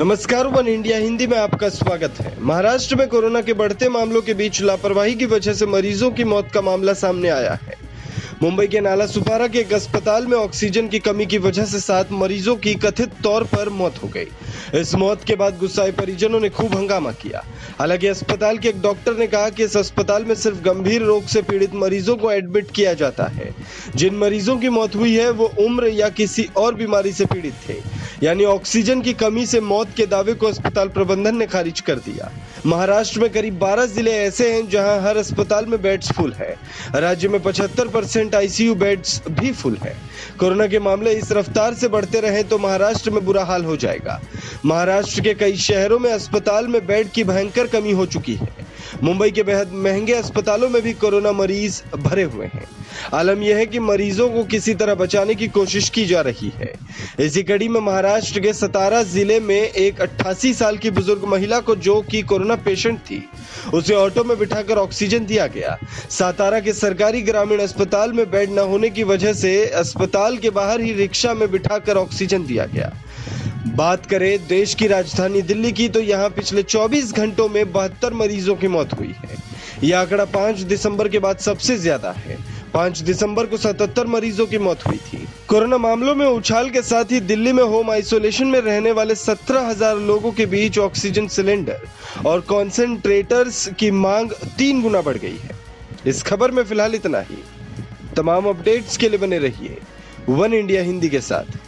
नमस्कार, one India Hindi में आपका स्वागत है। महाराष्ट्र में कोरोना के बढ़ते मामलों के बीच लापरवाही की वजह से मरीजों की मौत का मामला सामने आया है। मुंबई के नाला सुपारा के एक अस्पताल में ऑक्सीजन की कमी की वजह से सात मरीजों की कथित तौर पर मौत हो गई। इस मौत के बाद गुस्साए परिजनों ने खूब हंगामा किया। हालाँकि अस्पताल के एक डॉक्टर ने कहा कि इस अस्पताल में सिर्फ़ गंभीर रोग से पीड़ित मरीजों को एडमिट किया जाता है। जिन मरीजों की मौत हुई है, वो उम्र या किसी और बीमारी से पीड़ित थे। यानी ऑक्सीजन की कमी से मौत के दावे को अस्पताल प्रबंधन ने खारिज कर दिया। महाराष्ट्र में करीब 12 ज़िले ऐसे हैं जहाँ हर अस्पताल में बेड्स फुल है। राज्य में 75 परसेंट आईसीयू बेड्स भी फुल है। कोरोना के मामले इस रफ्तार से बढ़ते रहे तो महाराष्ट्र में बुरा हाल हो जाएगा। महाराष्ट्र के कई शहरों में अस्पताल में बेड की भयंकर कमी हो चुकी है। मुंबई के बेहद महँगे अस्पतालों में भी कोरोना मरीज़ भरे हुए हैं। आलम यह है कि मरीजों को किसी तरह बचाने की कोशिश की जा रही है। इसी कड़ी में महाराष्ट्र के सतारा ज़िले में एक 88 साल की बुज़ुर्ग महिला को जो कि कोरोना पेशेंट थी, उसे ऑटो में बिठाकर ऑक्सीजन दिया गया। सातारा के सरकारी ग्रामीण अस्पताल में बेड न होने की वजह से अस्पताल के बाहर ही रिक्शा में बिठाकर ऑक्सीजन दिया गया। बात करें देश की राजधानी दिल्ली की तो यहाँ पिछले 24 घंटों में बहत्तर मरीजों की मौत हुई है। यह आंकड़ा 5 दिसंबर के बाद सबसे ज़्यादा है। 5 दिसंबर को 77 मरीजों की मौत हुई थी। कोरोना मामलों में उछाल के साथ ही दिल्ली में होम आइसोलेशन में रहने वाले 17,000 लोगों के बीच ऑक्सीजन सिलेंडर और कॉन्सेंट्रेटर्स की मांग तीन गुना बढ़ गई है। इस खबर में फ़िलहाल इतना ही। तमाम अपडेट्स के लिए बने रहिए वन इंडिया हिंदी के साथ।